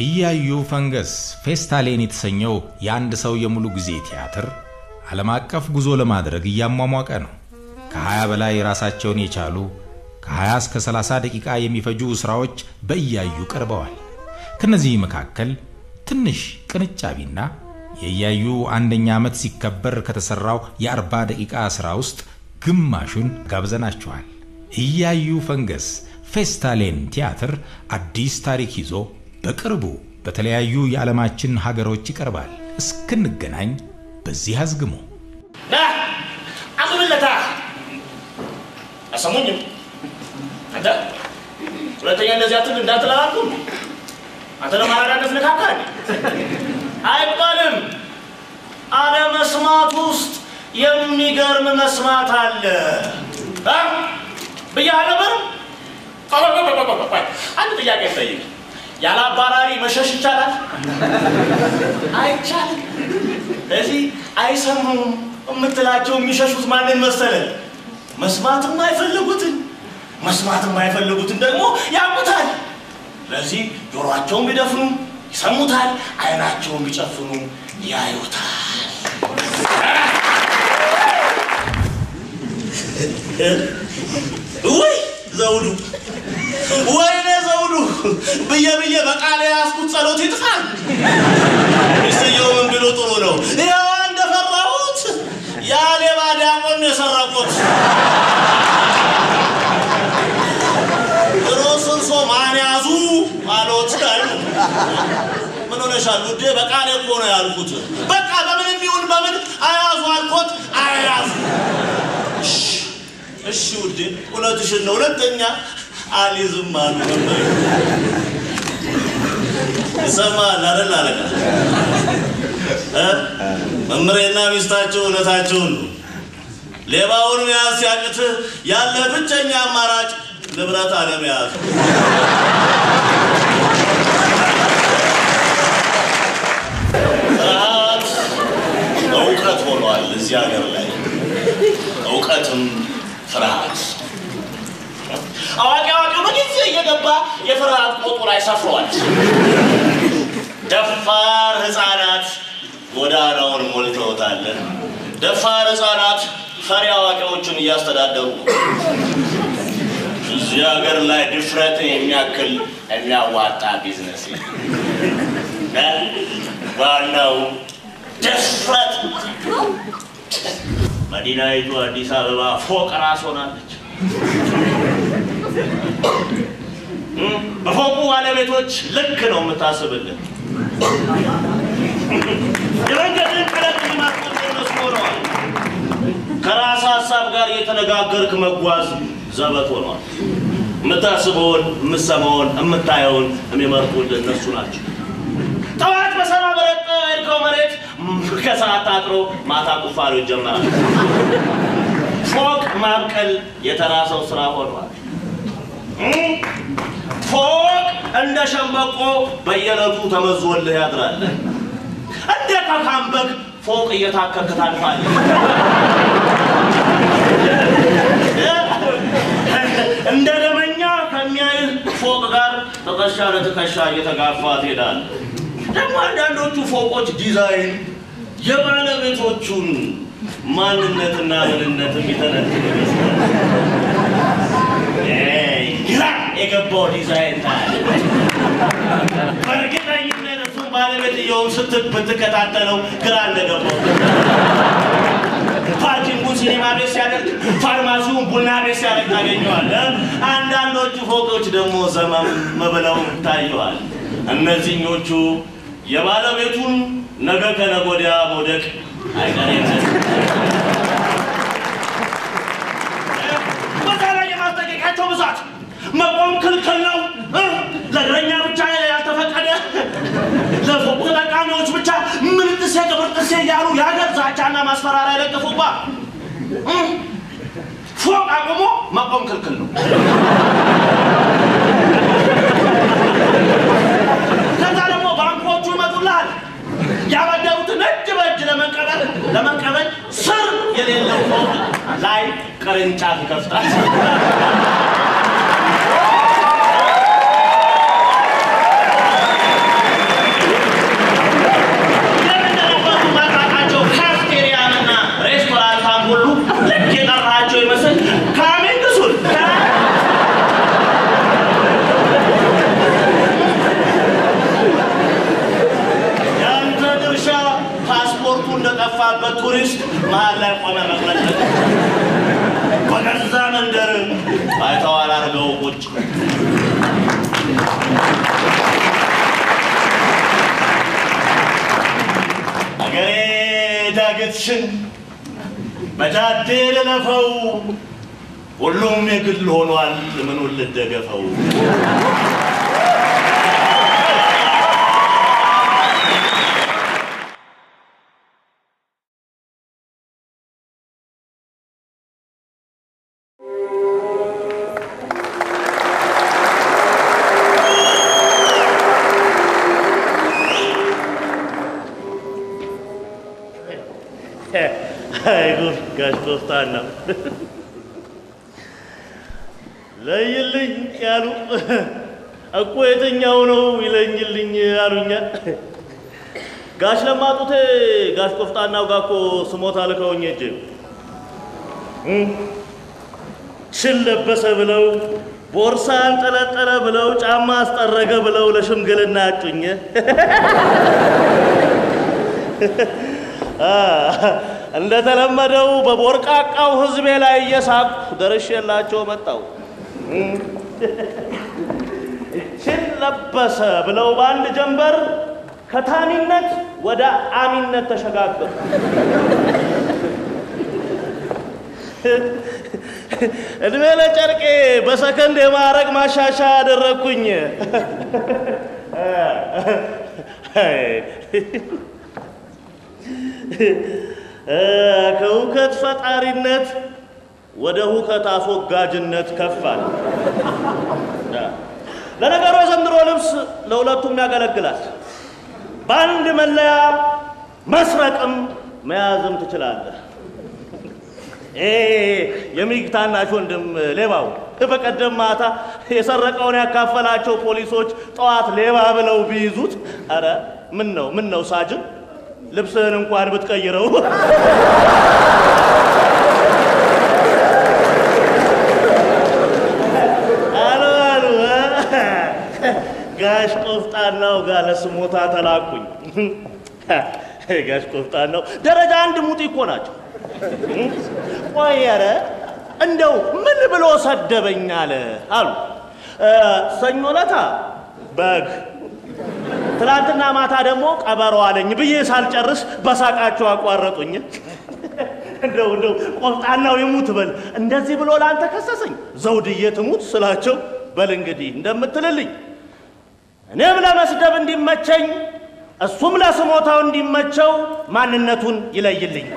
እያዩ ፈንገስ ፌስታሌን የተሰኘው የአንድ ሰው የሙሉ ጊዜ ቲያትር ዓለም አቀፍ ጉዞ ለማድረግ እያሟሟቀ ነው። ከ20 በላይ ራሳቸውን የቻሉ ከ20 እስከ 30 ደቂቃ የሚፈጁ ሥራዎች በእያዩ ቀርበዋል። ከነዚህ መካከል ትንሽ ቅንጫቢና የእያዩ አንደኛ ዓመት ሲከበር ከተሠራው የ40 ደቂቃ ሥራ ውስጥ ግማሹን ጋብዘናችኋል። እያዩ ፈንገስ ፌስታሌን ቲያትር አዲስ ታሪክ ይዞ በቅርቡ በተለያዩ የዓለማችን ሀገሮች ይቀርባል። እስክንገናኝ በዚህ አዝግሙ። አንብብለታ አሰሙኝም አንተ ሁለተኛ እንደዚህ አትል እንዳትላላኩ አንተ ለማራዳነት ነካካል አይባልም። አለመስማት ውስጥ የሚገርም መስማት አለ ብያለሁ ነበር። አንድ ጥያቄ ጠይቅ። ያለ አባራሪ መሸሽ ይቻላል? አይቻልም። እዚህ አይሰሙም የምትላቸው የሚሸሹት ማንን መሰለ? መስማት የማይፈልጉትን መስማት የማይፈልጉትን ደግሞ ያውቁታል። ስለዚህ ጆሮአቸውን ቢደፍኑ ይሰሙታል፣ አይናቸውን ቢጨፍኑ ያዩታል። ውይ ዘውዱ፣ ወይኔ ብዬ ብዬ በቃል የያዝኩት ጸሎት ይጥፋል። ሚስትየው ምን ቢሉ ጥሩ ነው? ያው እንደፈራሁት ያ ሌባ ዲያቆን የሰረቁት። ሮስ እርሶ ማን ያዙ አሎት አሉ። ምን ሆነሻል ውዴ? በቃሌ እኮ ነው ያልኩት። በቃ በምንም ይሁን በምን አያዙ አልኮት አያዙ። እሺ ውዴ እውነትሽን ነው። ሁለተኛ አልይዝም አሉ ይሰማል አይደል አለቃ? መምሬና ሚስታቸው እውነታቸውን ነው። ሌባውን መያዝ ሲያቅትህ ያለ ብቸኛ አማራጭ ንብረት አለመያዝ። ደፋር ህፃናት ጎዳናውን ሞልተውታል። ደፋር ህፃናት ፈሪ አዋቂዎቹን እያስተዳደሩ እዚህ ሀገር ላይ ድፍረትን የሚያክል የሚያዋጣ ቢዝነስ ዋናው ድፍረት። መዲናይቱ አዲስ አበባ ፎቅ ራስ ሆናለች። በፎቁ ባለቤቶች ልክ ነው የምታስብልን። የመንገድን ማስቀር እነሱ ሆነዋል። ከራስ ሀሳብ ጋር የተነጋገርክ መጓዝ ዘበት ሆኗል። የምታስበውን፣ የምሰማውን፣ የምታየውን የሚመርጡልህ እነሱ ናቸው። ጠዋት በሰራ በረቀ ሄድከው መሬት ከሰዓት ታጥሮ ማታ ቁፋሮ ይጀመራል። ፎቅ ማብቀል የተራ ሰው ስራ ሆኗል። ፎቅ እንደ ሸምበቆ በየዕለቱ ተመዞልህ ያድራል። እንደ ከካም በግ ፎቅ እየታከክ ታልፋለህ። እንደ ደመኛ ከሚያይህ ፎቅ ጋር ትከሻ ለትከሻ እየተጋፋ ትሄዳለህ። ደግሞ አንዳንዶቹ ፎቆች ዲዛይን የባለቤቶቹን ማንነትና ምንነት የሚተነትን ይመስላል። ግራ የገባው ዲዛይን ታያለህ። በእርግጠኝነት እሱን ባለቤትየውን ስትል ብትከታተለው ግራ እንደገባው ፓርኪንጉን ሲኔማ ቤት ሲያደርግ ፋርማሲውን ቡና ቤት ሲያደርግ ታገኘዋለህ። አንዳንዶቹ ፎቆች ደግሞ ዘመም ብለው ታየዋል። እነዚህኞቹ የባለቤቱን ነገ ከነገ ወዲያ መውደቅ አይቀሬነት በዛ ላይ የማስጠንቀቂያቸው ብዛት መቆም ክልክል ነው፣ ለእግረኛ ብቻ ያልተፈቀደ፣ ለፎቅ ተጠቃሚዎች ብቻ ምንጥሴ ቅብርጥሴ እያሉ የሀገር ዛቻና ማስፈራሪያ የለጠፉባ ፎቅ አቁሞ መቆም ክልክል ነው። ከዛ ደግሞ ባንኮቹ ይመጡልሃል። ያበደሩትን እጅ በእጅ ለመቀበል ለመቀበል ስር የሌለው ፎቅ ላይ ቅርንጫፍ ይከፍታል። አይተዋል አድርገው ቁጭ። አገሬ ዳገትሽን በዳዴ ልለፈው። ሁሉም የግል ሆኗል። ምኑን ልደገፈው ኮፍታን ነው ለይልኝ ያሉ እኮ የትኛው ነው ይለኝልኝ አሉኛ። ጋሽ ለማጡቴ ጋሽ ቆፍጣናው ጋር እኮ ስሞታ ልከውኝ እጅ ሽል ለበሰ ብለው ቦርሳ አንጠለጠለ ብለው ጫማ አስጠረገ ብለው ለሽምግልና አጩኝ። እንደተለመደው በቦርቃቃው ህዝቤ ላይ እየሳቅሁ ደርሼላቸው መጣሁ። እችን ለበሰ ብለው በአንድ ጀንበር ከታሚነት ወደ አሚነት ተሸጋገሩ። እድሜ ለጨርቄ በሰከንድ የማዕረግ ማሻሻ አደረግኩኝ። ከሁከት ፈጣሪነት ወደ ሁከት አስወጋጅነት ከፋል። ለነገሩ የዘንድሮ ልብስ ለሁለቱም ያገለግላል። በአንድ መለያ መስረቅም መያዝም ትችላለህ። የሚግ ወንድም ሌባው በቀደም ማታ የሰረቀውን ያካፈላቸው ፖሊሶች ጠዋት ሌባ ብለው ቢይዙት፣ አረ ምን ነው ምን ነው ሳጅን ልብስህን እንኳን ብትቀይረው አሉ አሉ ጋሽ ቆፍጣናው ጋር ለስሞታ ተላኩኝ። ጋሽ ቆፍጣናው ደረጃ አንድ ሙጢ እኮ ናቸው። ቆይ ኧረ እንደው ምን ብሎ ሰደበኝ አለ አሉ። ሰኞ ለታ በግ ትናንትና ማታ ደግሞ ቀበሮ አለኝ ብዬ ሳልጨርስ በሳቃቸው አቋረጡኝ። እንደው እንደው ቆፍጣናው ይሙት በል እንደዚህ ብሎ ለአንተ ከሰሰኝ ዘውድዬ ትሙት ስላቸው በል እንግዲህ እንደምትልልኝ እኔም ለመስደብ እንዲመቸኝ እሱም ለስሞታው እንዲመቸው ማንነቱን ይለይልኝ።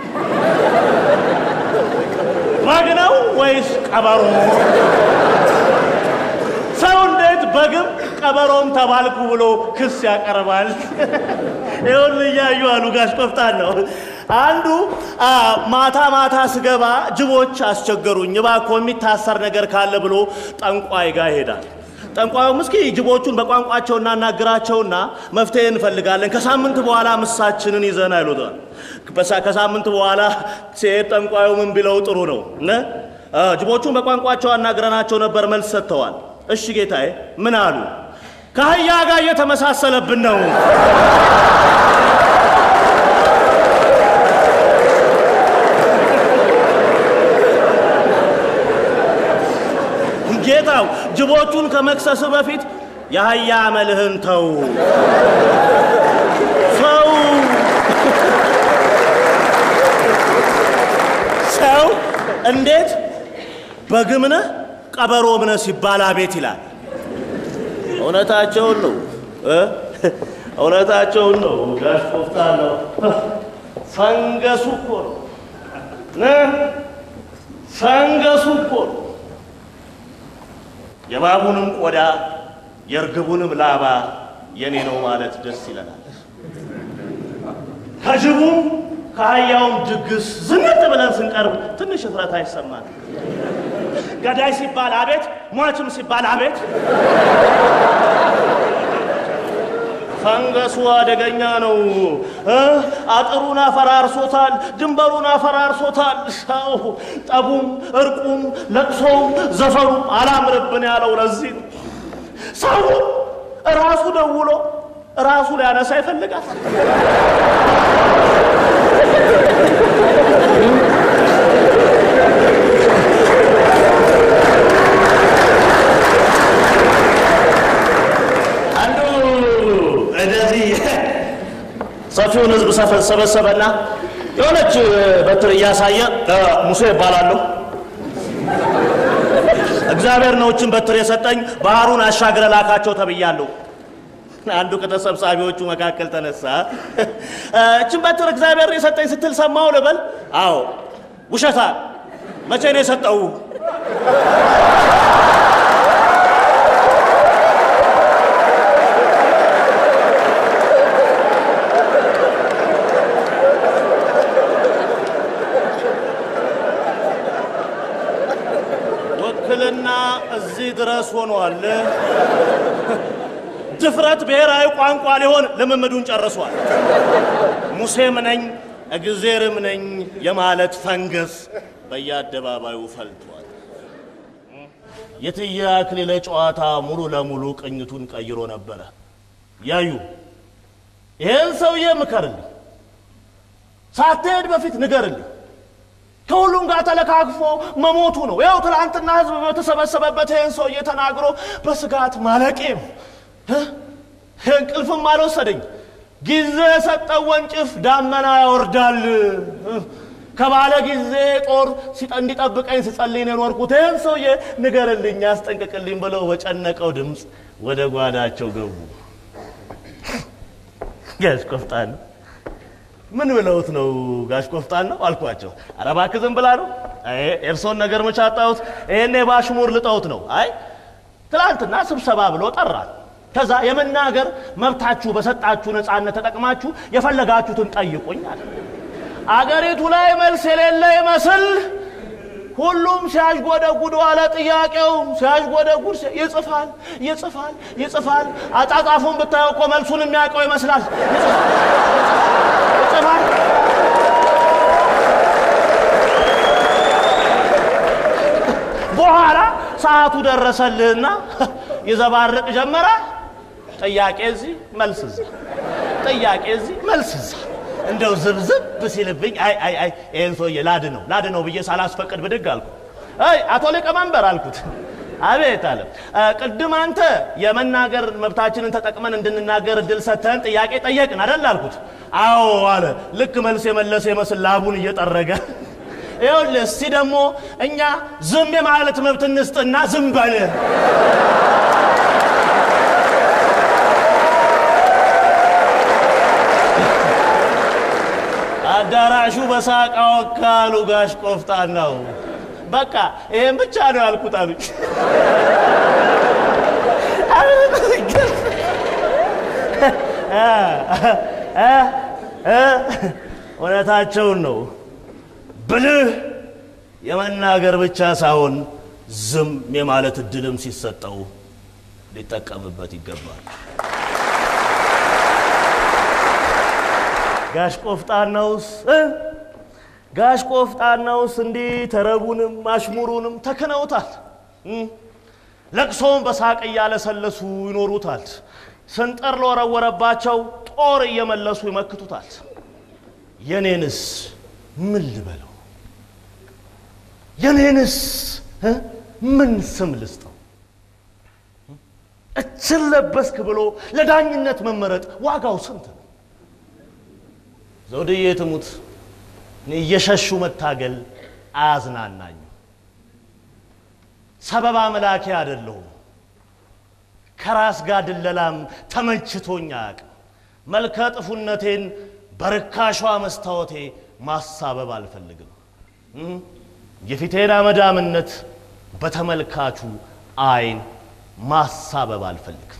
በግ ነው ወይስ ቀበሮ? ሰው እንዴት በግም ቀበሮም ተባልኩ ብሎ ክስ ያቀርባል? ይሁን እያዩ አሉ ጋሽ ቆፍጣን ነው። አንዱ ማታ ማታ ስገባ ጅቦች አስቸገሩኝ፣ እባክዎ የሚታሰር ነገር ካለ ብሎ ጠንቋይ ጋር ይሄዳል። ጠንቋዩም እስኪ ጅቦቹን በቋንቋቸው እናናግራቸውና መፍትሄ እንፈልጋለን፣ ከሳምንት በኋላ ምሳችንን ይዘን አይሉታል። ከሳምንት በኋላ ሲሄድ ጠንቋዩ ምን ቢለው ጥሩ ነው ጅቦቹን በቋንቋቸው አናግረናቸው ነበር፣ መልስ ሰጥተዋል። እሺ ጌታዬ ምን አሉ? ከአህያ ጋር እየተመሳሰለብን ነው። ጌታው ጅቦቹን ከመክሰስ በፊት የአህያ መልህን ተው። ሰው ሰው እንዴት በግምነህ ቀበሮምነህ ሲባል አቤት ይላል። እውነታቸውን ነው እውነታቸውን ነው። ጋሽ ቆፍጣን ነው። ፈንገሱ እኮ ነው ፈንገሱ እኮ ነው። የእባቡንም ቆዳ የእርግቡንም ላባ የኔ ነው ማለት ደስ ይለናል። ከጅቡም ከአህያውም ድግስ ዝንጥ ብለን ስንቀርብ ትንሽ እፍረት አይሰማን። ገዳይ ሲባል አቤት፣ ሟችም ሲባል አቤት። ፈንገሱ አደገኛ ነው። አጥሩን አፈራርሶታል፣ ድንበሩን አፈራርሶታል። ሰው ጠቡም፣ እርቁም፣ ለቅሶውም፣ ዘፈኑም አላምርብን ያለው ለዚህ ሰው ራሱ ደውሎ ራሱ ሊያነሳ ይፈልጋል። አንዱ እንደዚህ ሰፊውን ህዝብ ሰበሰበና የሆነች በትር እያሳየ ሙሴ ይባላለሁ እግዚአብሔር ነው እችን በትር የሰጠኝ ባህሩን አሻግረ ላካቸው ተብያለሁ። አንዱ ከተሰብሳቢዎቹ መካከል ተነሳ። እችን በትር እግዚአብሔር የሰጠኝ ስትል ሰማው ልበል? አዎ። ውሸታ መቼ ነው የሰጠው? ውክልና እዚህ ድረስ ሆኗል። ድፍረት ብሔራዊ ቋንቋ ሊሆን ልምምዱን ጨርሷል። ሙሴም ነኝ እግዜርም ነኝ የማለት ፈንገስ በየአደባባዩ ፈልቷል። የትዬ አክሊለ ጨዋታ ሙሉ ለሙሉ ቅኝቱን ቀይሮ ነበረ። ያዩ ይህን ሰውዬ ምከርልኝ፣ ሳትሄድ በፊት ንገርልኝ ከሁሉም ጋር ተለካክፎ መሞቱ ነው። ያው ትናንትና ህዝብ በተሰበሰበበት ይህን ሰውዬ ተናግሮ በስጋት ማለቄም እ? እንቅልፍም አልወሰደኝ። ጊዜ የሰጠው ወንጭፍ ዳመና ያወርዳል።? ከባለ ጊዜ ጦር እንዲጠብቀኝ ስጸልይ ነው የኖርኩት። ይህን ሰውዬ ንገርልኝ፣ ያስጠንቅቅልኝ ብለው በጨነቀው ድምፅ ወደ ጓዳቸው ገቡ። ጋሽ ቆፍጣን ምን ብለውት ነው ጋሽ ቆፍጣን ነው አልኳቸው። ኧረ እባክህ ዝም ብላ ነው። አይ ኤርሶን ነገር መች አጣሁት። ይሄኔ ባሽሙር ልጠውት ነው። አይ ትላንትና ስብሰባ ብሎ ጠራል። ከዛ የመናገር መብታችሁ በሰጣችሁ ነፃነት ተጠቅማችሁ የፈለጋችሁትን ጠይቁኝ አለ። አገሪቱ ላይ መልስ የሌለ ይመስል ሁሉም ሲያዥጎደጉድ ዋለ። ጥያቄው ሲያዥጎደጉድ ይጽፋል ይጽፋል ይጽፋል። አጻጻፉን ብታየው እኮ መልሱን የሚያውቀው ይመስላል። በኋላ ሰዓቱ ደረሰልህና ይዘባርቅ ጀመረ። ጥያቄ እዚህ መልስ እዛ፣ ጥያቄ እዚህ መልስ እዛ። እንደው ዝብዝብ ሲልብኝ አይ አይ አይ ይህን ሰውዬ ላድ ነው ብዬ ሳላስፈቅድ ብድግ አልኩ። አይ አቶ ሊቀመንበር አልኩት። አቤት አለ። "እ፣ ቅድም አንተ የመናገር መብታችንን ተጠቅመን እንድንናገር እድል ሰጥተን ጥያቄ ጠየቅን አደል አልኩት። አዎ አለ። ልክ መልስ የመለሰ ይመስል ላቡን እየጠረገ ይኸውልህ እስቲ ደግሞ እኛ ዝም የማለት መብት እንስጥና ዝም በል አዳራሹ በሳቅ አወካሉ። ጋሽ ቆፍጣን ነው። በቃ ይሄን ብቻ ነው ያልኩት አሉኝ። እውነታቸውን ነው። ብልህ የመናገር ብቻ ሳይሆን ዝም የማለት እድልም ሲሰጠው ሊጠቀምበት ይገባል። ጋሽ ቆፍጣናውስ? ጋሽ ቆፍጣናውስ እንዲህ ተረቡንም አሽሙሩንም ተክነውታል።? ለቅሶውን በሳቅ እያለሰለሱ ይኖሩታል። ስንጥር ለወረወረባቸው ጦር እየመለሱ ይመክቱታል። የኔንስ ምን ልበለው? የኔንስ? ምን ስም ልስጠው? እችን ለበስክ ብሎ ለዳኝነት መመረጥ ዋጋው ስንት ነው? ዘውድዬ ትሙት እየሸሹ መታገል አያዝናናኝም። ሰበብ አምላኬ አይደለሁም። ከራስ ጋር ድለላም ተመችቶኝ አያውቅም። መልከ ጥፉነቴን በርካሿ መስታወቴ ማሳበብ አልፈልግም። የፊቴን አመዳምነት በተመልካቹ አይን ማሳበብ አልፈልግም።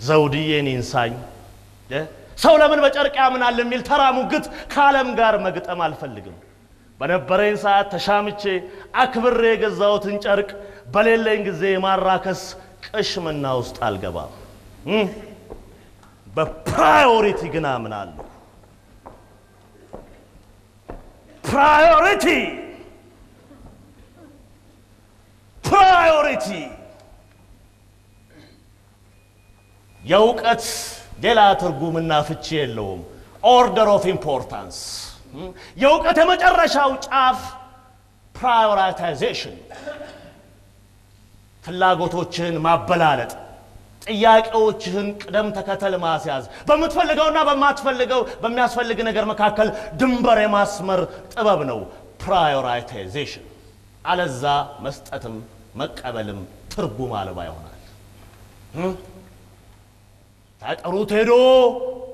ዘውድዬ እኔን ሳኝ እ፣ ሰው ለምን በጨርቅ ያምናል የሚል ተራ ሙግት ከዓለም ጋር መግጠም አልፈልግም። በነበረኝ ሰዓት ተሻምቼ አክብሬ የገዛሁትን ጨርቅ በሌለኝ ጊዜ የማራከስ ቅሽምና ውስጥ አልገባም። በ priority ግን አምናለሁ። priority priority የእውቀት ሌላ ትርጉምና ፍቺ የለውም። order of importance የእውቀት የመጨረሻው ጫፍ prioritization፣ ፍላጎቶችህን ማበላለጥ፣ ጥያቄዎችህን ቅደም ተከተል ማስያዝ፣ በምትፈልገውና በማትፈልገው በሚያስፈልግ ነገር መካከል ድንበር የማስመር ጥበብ ነው prioritization። አለዛ መስጠትም መቀበልም ትርጉም አልባ ይሆናል። ሳይጠሩት ሄዶ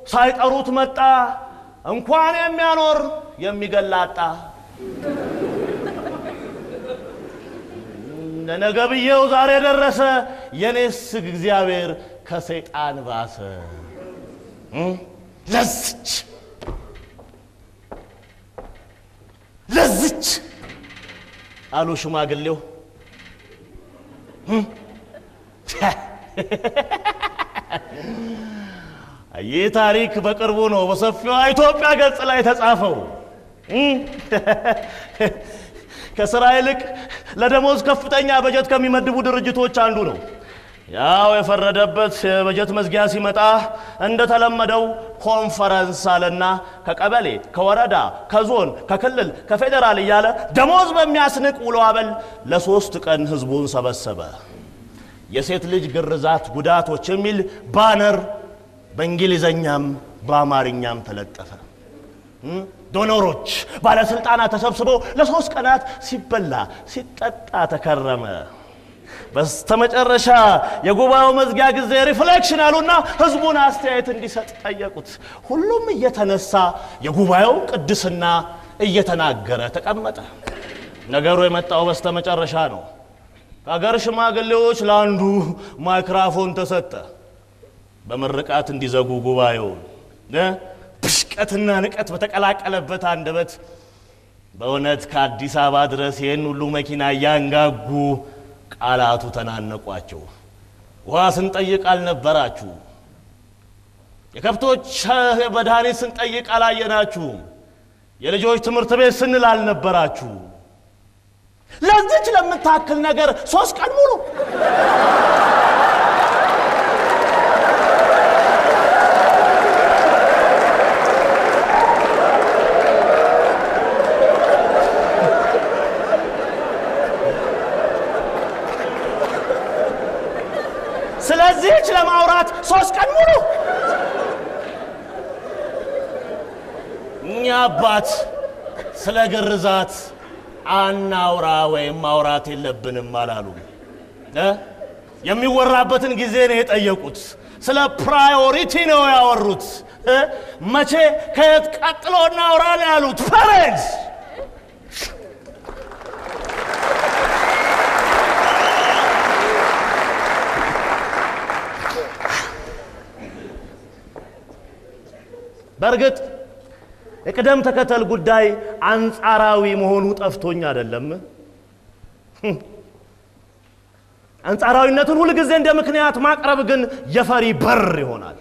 ሳይጠሩት መጣ፣ እንኳን የሚያኖር የሚገላጣ። ብዬው ዛሬ ደረሰ፣ የኔስ እግዚአብሔር ከሰይጣን ባሰ። ለዝች! ለዝች! አሉ ሽማግሌው። ይህ ታሪክ በቅርቡ ነው በሰፊዋ ኢትዮጵያ ገጽ ላይ ተጻፈው። ከስራ ይልቅ ለደሞዝ ከፍተኛ በጀት ከሚመድቡ ድርጅቶች አንዱ ነው። ያው የፈረደበት የበጀት መዝጊያ ሲመጣ እንደተለመደው ኮንፈረንስ አለና ከቀበሌ፣ ከወረዳ፣ ከዞን፣ ከክልል፣ ከፌዴራል እያለ ደሞዝ በሚያስንቅ ውሎ አበል ለሶስት ቀን ህዝቡን ሰበሰበ። የሴት ልጅ ግርዛት ጉዳቶች የሚል ባነር በእንግሊዘኛም በአማርኛም ተለጠፈ። donor ኦች፣ ባለስልጣናት ተሰብስበው ለሶስት ቀናት ሲበላ ሲጠጣ ተከረመ። በስተመጨረሻ የጉባኤው መዝጊያ ጊዜ reflection አሉና ህዝቡን አስተያየት እንዲሰጥ ጠየቁት። ሁሉም እየተነሳ የጉባኤው ቅድስና እየተናገረ ተቀመጠ። ነገሩ የመጣው በስተመጨረሻ ነው። ከአገር ሽማግሌዎች ለአንዱ ማይክራፎን ተሰጠ። በምርቃት እንዲዘጉ ጉባኤውን ብሽቀትና ንቀት በተቀላቀለበት አንደበት በእውነት ከአዲስ አበባ ድረስ ይህን ሁሉ መኪና እያንጋጉ ቃላቱ ተናነቋቸው። ውሃ ስንጠይቅ አልነበራችሁ፣ የከብቶች መድኃኒት ስንጠይቅ አላየናችሁም፣ የልጆች ትምህርት ቤት ስንል አልነበራችሁ። ለዚች ለምታክል ነገር ሶስት ቀን ሙሉ። ስለዚህች ለማውራት ሶስት ቀን ሙሉ። እኛ አባት ስለ ግርዛት አናውራ ወይም ማውራት የለብንም አላሉ። የሚወራበትን ጊዜ ነው የጠየቁት። ስለ priority ነው ያወሩት። መቼ ከየት ቀጥሎ እናውራ ነው ያሉት። period በእርግጥ የቅደም ተከተል ጉዳይ አንጻራዊ መሆኑ ጠፍቶኝ አይደለም። አንጻራዊነቱን ሁልጊዜ እንደ ምክንያት ማቅረብ ግን የፈሪ በር ይሆናል።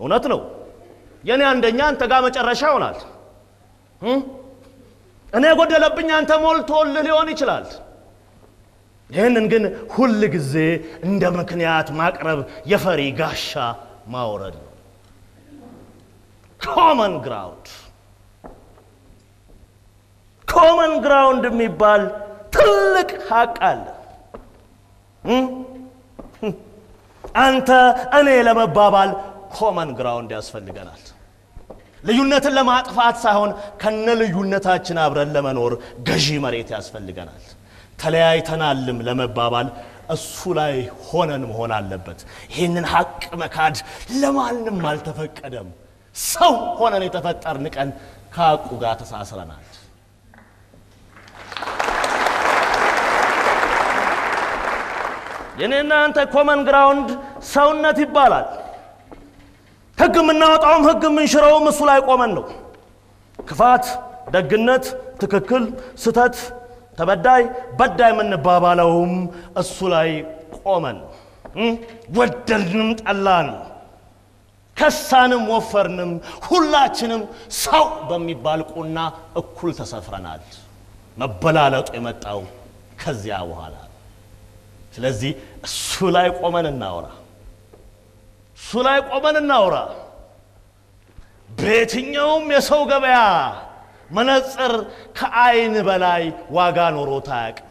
እውነት ነው። የኔ አንደኛ አንተ ጋር መጨረሻ ይሆናል። እኔ የጎደለብኝ አንተ ሞልቶልህ ሊሆን ይችላል። ይህንን ግን ሁል ጊዜ እንደ ምክንያት ማቅረብ የፈሪ ጋሻ ማውረድ ነው። common ground common ground የሚባል ትልቅ ሀቅ አለ። አንተ እኔ ለመባባል common ground ያስፈልገናል። ልዩነትን ለማጥፋት ሳይሆን ከነ ልዩነታችን አብረን ለመኖር ገዢ መሬት ያስፈልገናል። ተለያይተናልም ለመባባል እሱ ላይ ሆነን መሆን አለበት። ይህንን ሀቅ መካድ ለማንም አልተፈቀደም። ሰው ሆነን የተፈጠርን ቀን ከሀቁ ጋር ተሳስረናል። የኔና አንተ common ground ሰውነት ይባላል። ህግ የምናወጣውም ህግ የምንሽረውም እሱ ላይ ቆመን ነው። ክፋት፣ ደግነት፣ ትክክል፣ ስተት፣ ተበዳይ፣ በዳይ የምንባባለውም እሱ ላይ ቆመን ወደድንም ጠላን፣ ከሳንም ወፈርንም ሁላችንም ሰው በሚባል ቁና እኩል ተሰፍረናል። መበላለጡ የመጣው ከዚያ በኋላ ስለዚህ እሱ ላይ ቆመን እናውራ፣ እሱ ላይ ቆመን እናውራ። በየትኛውም የሰው ገበያ መነጽር ከአይን በላይ ዋጋ ኖሮት አያውቅም።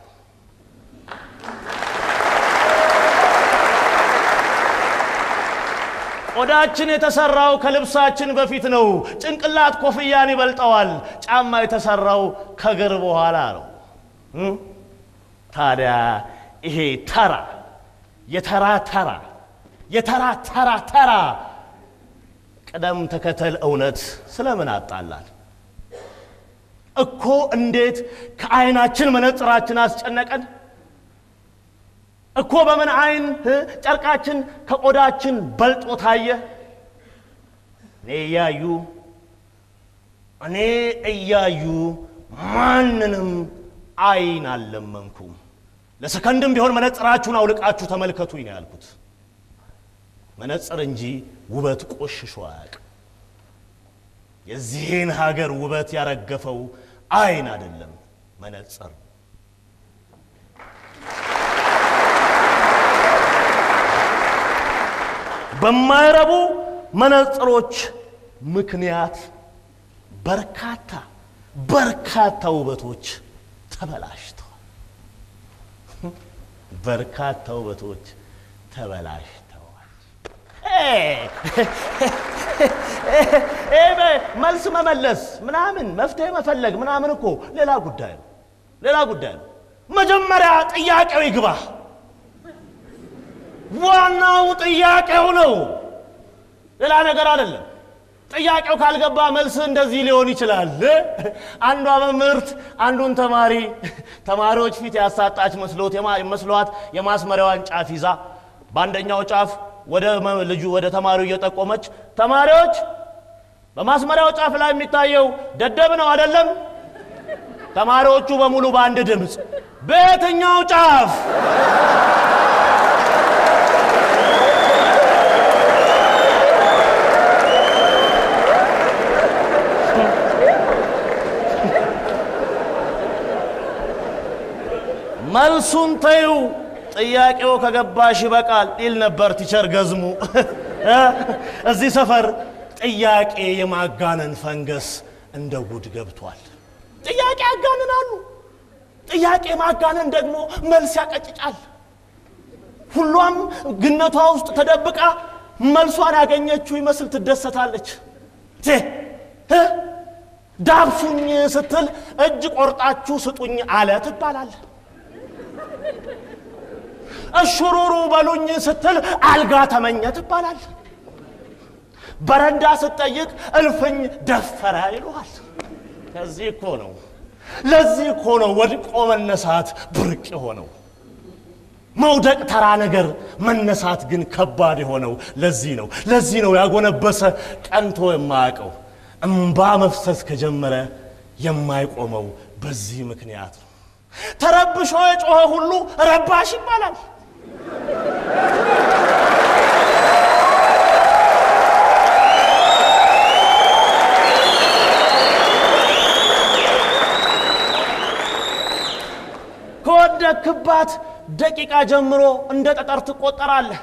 ቆዳችን የተሰራው ከልብሳችን በፊት ነው። ጭንቅላት ኮፍያን ይበልጠዋል። ጫማ የተሰራው ከእግር በኋላ ነው።? ታዲያ ይሄ ተራ የተራ ተራ የተራ ተራ ተራ ቅደም ተከተል እውነት ስለምን አጣላል? እኮ እንዴት ከአይናችን መነጽራችን አስጨነቀን? እኮ በምን አይን ጨርቃችን ከቆዳችን በልጦ ታየ? እኔ እያዩ እኔ እያዩ ማንንም አይን አልለመንኩም። ለሰከንድም ቢሆን መነጽራችሁን አውልቃችሁ ተመልከቱኝ ነው ያልኩት። መነጽር እንጂ ውበት ቆሽሾ አያውቅም። የዚህን ሀገር ውበት ያረገፈው አይን አይደለም መነጽር በማይረቡ መነጽሮች ምክንያት በርካታ በርካታ ውበቶች ተበላሽተዋል። በርካታ ውበቶች ተበላሽተዋል። መልስ መመለስ ምናምን መፍትሄ መፈለግ ምናምን እኮ ሌላ ጉዳይ ነው፣ ሌላ ጉዳይ ነው። መጀመሪያ ጥያቄው ይግባ። ዋናው ጥያቄው ነው፣ ሌላ ነገር አይደለም። ጥያቄው ካልገባ መልስ እንደዚህ ሊሆን ይችላል። አንዷ መምህርት አንዱን ተማሪ ተማሪዎች ፊት ያሳጣች መስሎት መስሏት የማስመሪያዋን ጫፍ ይዛ በአንደኛው ጫፍ ወደ ልጁ ወደ ተማሪው እየጠቆመች ተማሪዎች በማስመሪያው ጫፍ ላይ የሚታየው ደደብ ነው አይደለም? ተማሪዎቹ በሙሉ በአንድ ድምፅ በየትኛው ጫፍ? መልሱን ተዩ፣ ጥያቄው ከገባሽ ይበቃል ይል ነበር ቲቸር ገዝሙ። እዚህ ሰፈር ጥያቄ የማጋነን ፈንገስ እንደ ጉድ ገብቷል። ጥያቄ ያጋንናሉ። ጥያቄ ማጋነን ደግሞ መልስ ያቀጭጫል። ሁሏም ግነቷ ውስጥ ተደብቃ መልሷን ያገኘችው ይመስል ትደሰታለች። ዳብሱኝ ስትል እጅ ቆርጣችሁ ስጡኝ አለ ትባላል። እሹሩሩ በሉኝ ስትል አልጋ ተመኘ ትባላል። በረንዳ ስትጠይቅ እልፍኝ ደፈረ ይሉሃል። ከዚህ እኮ ነው ለዚህ እኮ ነው ወድቆ መነሳት ብርቅ የሆነው። መውደቅ ተራ ነገር፣ መነሳት ግን ከባድ የሆነው ለዚህ ነው። ለዚህ ነው ያጎነበሰ ቀንቶ የማያውቀው እምባ መፍሰስ ከጀመረ የማይቆመው በዚህ ምክንያት ነው። ተረብሾ የጮኸ ሁሉ ረባሽ ይባላል። ከወደክባት ደቂቃ ጀምሮ እንደ ጠጠር ትቆጠራለህ።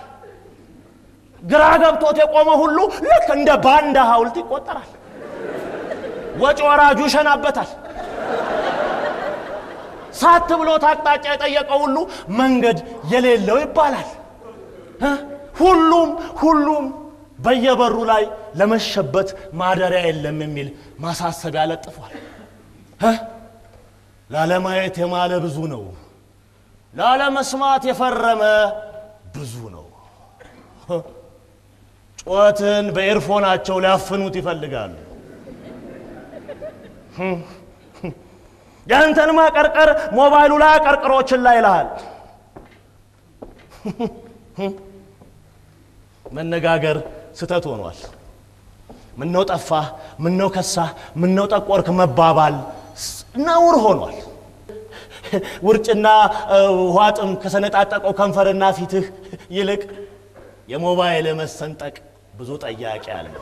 ግራ ገብቶት የቆመ ሁሉ ልክ እንደ ባንዳ ሐውልት ይቆጠራል። ወጪ ወራጁ ይሸናበታል። ሳት ብሎት አቅጣጫ የጠየቀው ሁሉ መንገድ የሌለው ይባላል።? ሁሉም ሁሉም በየበሩ ላይ ለመሸበት ማደሪያ የለም የሚል ማሳሰቢያ ለጥፏል።? ላለማየት የማለ ብዙ ነው፣ ላለመስማት የፈረመ ብዙ ነው።? ጩኸትን በኤርፎናቸው ሊያፍኑት ይፈልጋሉ። ያንተን ማቀርቀር ሞባይሉ ላይ አቀርቅሮችን ላይ ይልሃል። መነጋገር ስተት ሆኗል። ምነው ጠፋህ፣ ምነው ከሳህ፣ ምነው ጠቆርክ መባባል ነውር ሆኗል። ውርጭና እ, ውሃ ጥም ከሰነጣጠቀው ከንፈርና ፊትህ ይልቅ የሞባይል መሰንጠቅ ብዙ ጠያቂ አለው።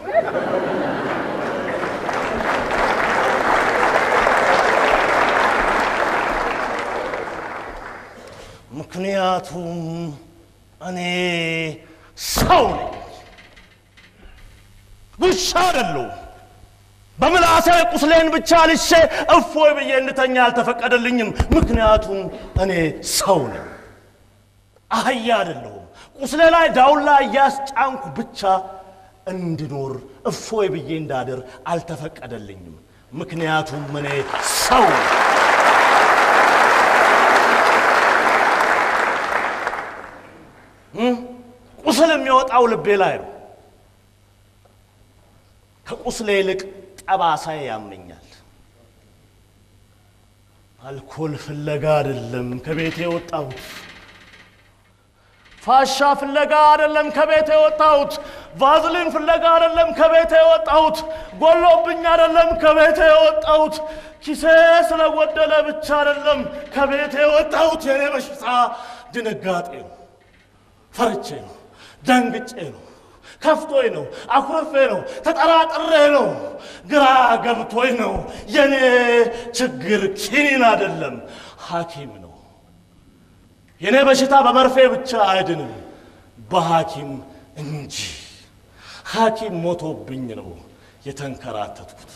ምክንያቱም እኔ ሰው ነኝ፣ ውሻ አይደለሁም። በምላሴ ቁስሌን ብቻ ልሼ እፎይ ብዬ እንድተኛ አልተፈቀደልኝም። ምክንያቱም እኔ ሰው ነኝ፣ አህያ አይደለሁም። ቁስሌ ላይ ዳውላ እያስጫንኩ ብቻ እንድኖር እፎይ ብዬ እንዳድር አልተፈቀደልኝም። ምክንያቱም እኔ ሰው ነኝ። ቁስል የሚወጣው ልቤ ላይ ነው። ከቁስሌ ይልቅ ጠባሳዬ ያመኛል። አልኮል ፍለጋ አይደለም ከቤቴ የወጣሁት። ፋሻ ፍለጋ አይደለም ከቤቴ የወጣሁት። ቫዝሊን ፍለጋ አይደለም ከቤቴ የወጣሁት። ጎሎብኝ አይደለም ከቤቴ የወጣሁት። ኪሴ ስለጎደለ ብቻ አይደለም ከቤቴ የወጣሁት። የኔ በሽታ ድንጋጤ ነው። ፈርቼ ነው፣ ደንግጬ ነው፣ ከፍቶኝ ነው፣ አኩርፌ ነው፣ ተጠራጥሬ ነው፣ ግራ ገብቶኝ ነው። የኔ ችግር ኪኒን አይደለም ሐኪም ነው። የኔ በሽታ በመርፌ ብቻ አይድንም፣ በሐኪም እንጂ። ሐኪም ሞቶብኝ ነው የተንከራተትኩት።